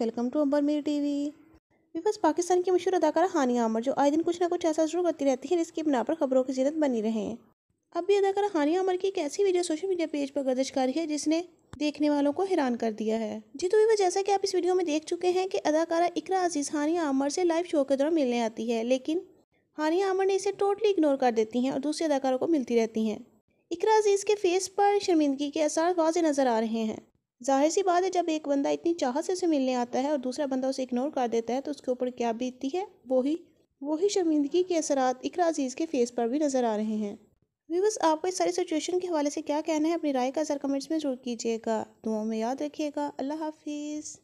Welcome to अंबर मेरी TV. Viewers Pakistan की मशहूर अदाकारा हानिया आमर जो आए दिन कुछ ना कुछ ऐसा ज़रूर करती रहती है, जिसकी बिना पर खबरों की जीरत बनी रहे। अब भी अदाकारा हानिया आमर की एक ऐसी वीडियो सोशल मीडिया पेज पर गर्दिश कर रही है, जिसने देखने वालों को हैरान कर दिया है। जी तो वीवर जैसा कि आप इस वीडियो में देख चुके हैं कि अदाकारा इकरा अज़ीज़ हानिया आमर से लाइव शो के दौरान मिलने आती है, लेकिन हानिया आमर ने इसे टोटली इग्नोर कर देती हैं और दूसरे अदाकारों को मिलती रहती हैं। इकरा अज़ीज़ के फेस पर शर्मिंदगी के असर वाजे नज़र आ रहे हैं। ज़ाहिर सी बात है, जब एक बंदा इतनी चाहत से उसे मिलने आता है और दूसरा बंदा उसे इग्नोर कर देता है तो उसके ऊपर क्या बीतती है, वही वही शर्मिंदगी के असरात इकरा अज़ीज़ के फेस पर भी नज़र आ रहे हैं। व्यूवर्स, आपको इस सारी सिचुएशन के हवाले से क्या कहना है? अपनी राय का असर कमेंट्स में ज़रूर कीजिएगा। दुआओं में याद रखिएगा। अल्लाह हाफिज़।